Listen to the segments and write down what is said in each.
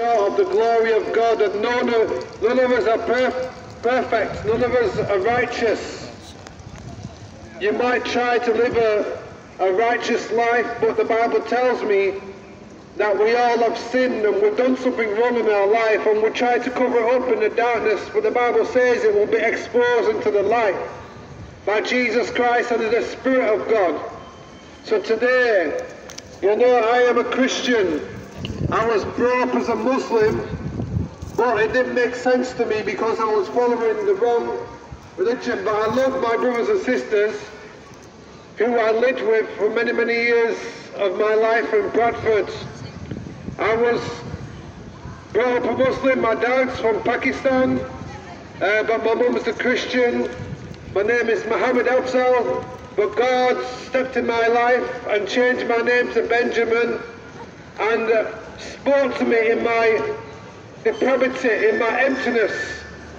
of the glory of God, and none of, us are perf- perfect, none of us are righteous. You might try to live a, a righteous life, but the Bible tells me that we all have sinned and we've done something wrong in our life and we try to cover it up in the darkness, but the Bible says it will be exposed into the light by Jesus Christ and the Spirit of God. So today, you know, I am a Christian. I was brought up as a Muslim, but it didn't make sense to me because I was following the wrong religion. But I love my brothers and sisters who I lived with for many, many years of my life in Bradford. I was brought up a Muslim. My dad's from Pakistan, uh, but my mum was a Christian. My name is Mohammed Afzal, but God stepped in my life and changed my name to Benjamin and uh, spoke to me in my depravity, in my emptiness.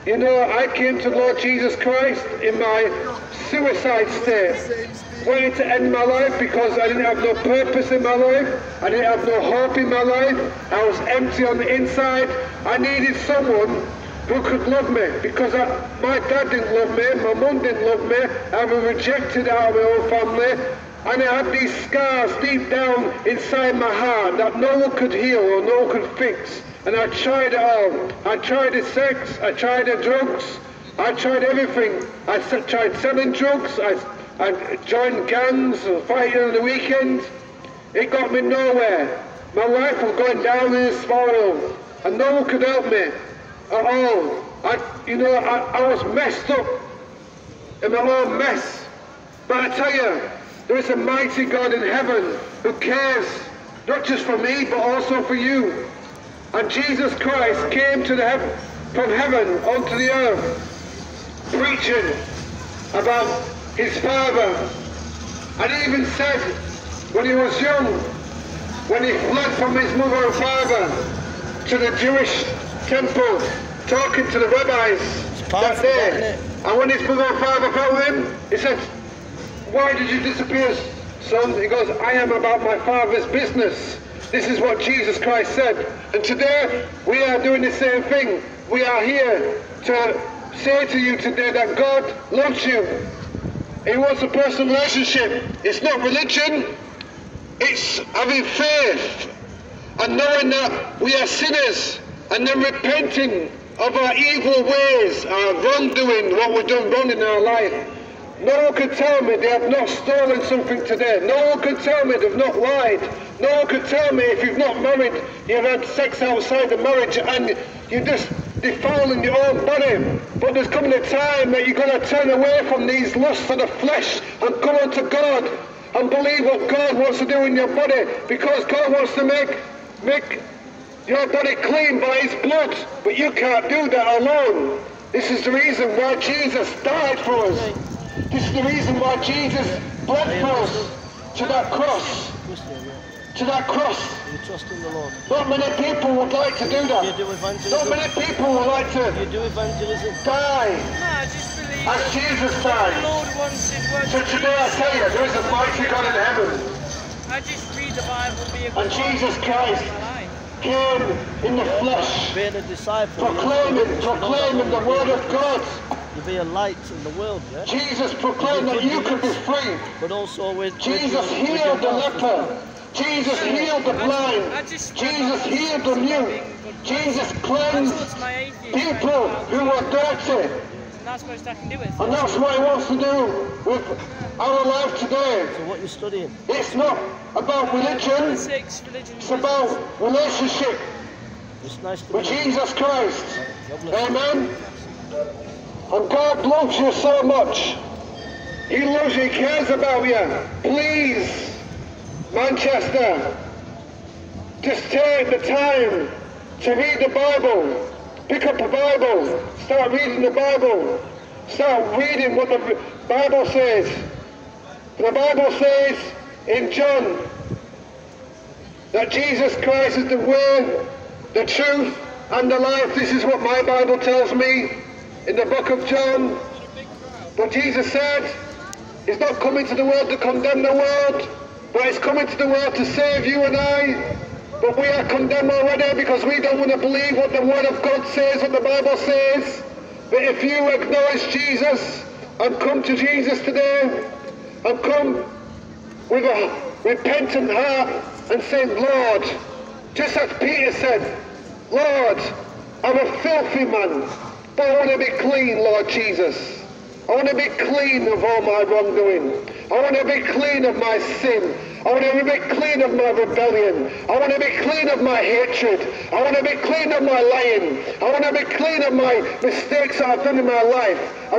You know, I came to Lord Jesus Christ in my suicide state, wanting to end my life because I didn't have no purpose in my life. I didn't have no hope in my life. I was empty on the inside. I needed someone who could love me because I, my dad didn't love me, my mum didn't love me, I was rejected out of my own family, and I had these scars deep down inside my heart that no one could heal or no one could fix. And I tried it all. I tried the sex, I tried the drugs, I tried everything. I tried selling drugs, I, I joined gangs, fighting on the weekends. It got me nowhere. My life was going down in a spiral, and no one could help me at all. I, you know, I, I was messed up in my own mess. But I tell you, there is a mighty God in heaven who cares not just for me, but also for you. And Jesus Christ came to the heaven, from heaven onto the earth, preaching about his Father. And he even said, when he was young, when he fled from his mother and father to the Jewish temple, talking to the rabbis that day. And when his mother and father found him, he said, why did you disappear, son? He goes, I am about my father's business. This is what Jesus Christ said. And today, we are doing the same thing. We are here to say to you today that God loves you. He wants a personal relationship. It's not religion. It's having faith and knowing that we are sinners and then repenting of our evil ways, our wrongdoing, what we've done wrong in our life. No one can tell me they have not stolen something today. No one can tell me they've not lied. No one can tell me if you've not married, you've had sex outside the marriage and you're just defiling your own body. But there's coming a time that you're going to turn away from these lusts of the flesh and come unto God and believe what God wants to do in your body because God wants to make, make your body clean by his blood. But you can't do that alone. This is the reason why Jesus died for us. This is the reason why Jesus bled for us to that cross. To that cross. You trust in the Lord. Not many people would like to do You that. do Not evangelism. many people would like You to do evangelism. die No, I just believe as Jesus the died. Lord wants his word So today I tell you, there is a mighty God in heaven. I just read the Bible, be a And Jesus Christ in my life. came in the flesh, Being a disciple. you have to proclaiming, witness. You know that proclaiming the word of God. You be a light in the world, yeah? Jesus proclaimed that you could be free. But also with with Jesus with your healed the mouth as leper. Jesus healed the blind. Jesus healed the mute. Jesus cleansed my atheist people friend who about. were dirty. And that's most I can do with. And that's what he wants to do with our life today. So what you studying? It's not about religion, it's about relationship It's nice to with. Jesus Christ. God bless. Amen. And God loves you so much. He loves you, he cares about you. Please, Manchester, just take the time to read the Bible. Pick up the Bible. Start reading the Bible. Start reading what the Bible says. The Bible says in John that Jesus Christ is the way, the truth, and the life. This is what my Bible tells me in the book of John. But Jesus said, He's not coming to the world to condemn the world, but He's coming to the world to save you and I. But we are condemned already because we don't want to believe what the Word of God says, what the Bible says. But if you acknowledge Jesus and come to Jesus today and come with a repentant heart and say, Lord, just as Peter said, Lord, I'm a filthy man, I want to be clean, Lord Jesus. I want to be clean of all my wrongdoing. I want to be clean of my sin. I want to be clean of my rebellion. I want to be clean of my hatred. I want to be clean of my lying. I want to be clean of my mistakes I've done in my life.